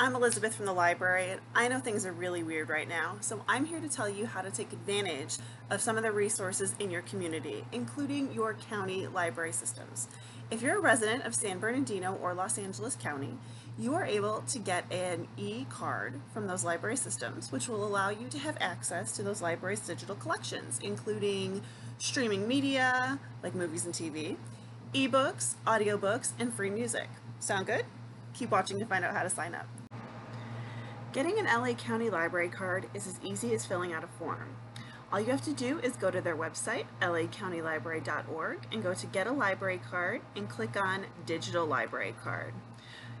I'm Elizabeth from the library and I know things are really weird right now, so I'm here to tell you how to take advantage of some of the resources in your community, including your county library systems. If you're a resident of San Bernardino or Los Angeles County, you are able to get an e-card from those library systems, which will allow you to have access to those libraries' digital collections, including streaming media, like movies and TV, ebooks, audiobooks, and free music. Sound good? Keep watching to find out how to sign up. Getting an LA County Library card is as easy as filling out a form. All you have to do is go to their website, lacountylibrary.org, and go to Get a Library Card and click on Digital Library Card.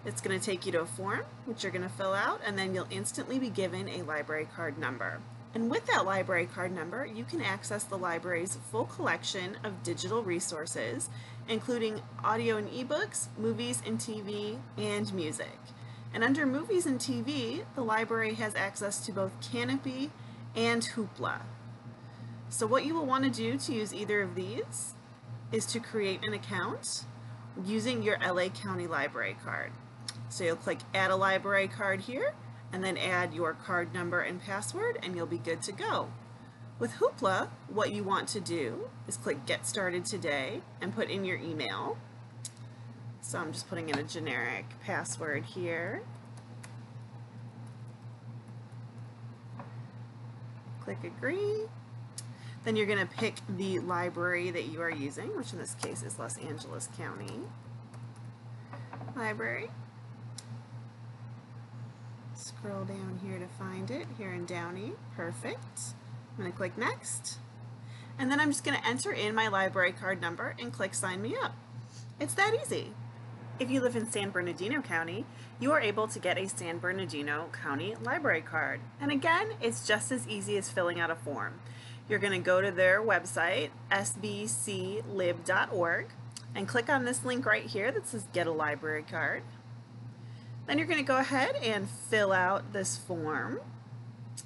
It's going to take you to a form, which you're going to fill out, and then you'll instantly be given a library card number. And with that library card number, you can access the library's full collection of digital resources, including audio and ebooks, movies and TV, and music. And under movies and TV, the library has access to both Kanopy and Hoopla. So what you will want to do to use either of these is to create an account using your LA County Library card. So you'll click add a library card here and then add your card number and password and you'll be good to go. With Hoopla, what you want to do is click Get Started Today and put in your email. So I'm just putting in a generic password here. Click Agree. Then you're going to pick the library that you are using, which in this case is Los Angeles County Library. Scroll down here to find it, here in Downey. Perfect. I'm going to click Next. And then I'm just going to enter in my library card number and click Sign Me Up. It's that easy. If you live in San Bernardino County, you are able to get a San Bernardino County library card. And again, it's just as easy as filling out a form. You're going to go to their website, sbclib.org, and click on this link right here that says Get a Library Card. Then you're going to go ahead and fill out this form.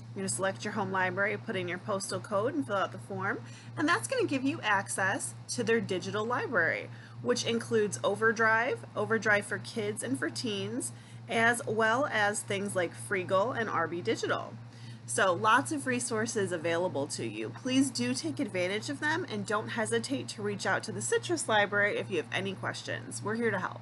You're going to select your home library, put in your postal code and fill out the form. And that's going to give you access to their digital library, which includes Overdrive, Overdrive for kids and for teens, as well as things like Freegal and RB Digital. So lots of resources available to you. Please do take advantage of them and don't hesitate to reach out to the Citrus Library if you have any questions. We're here to help.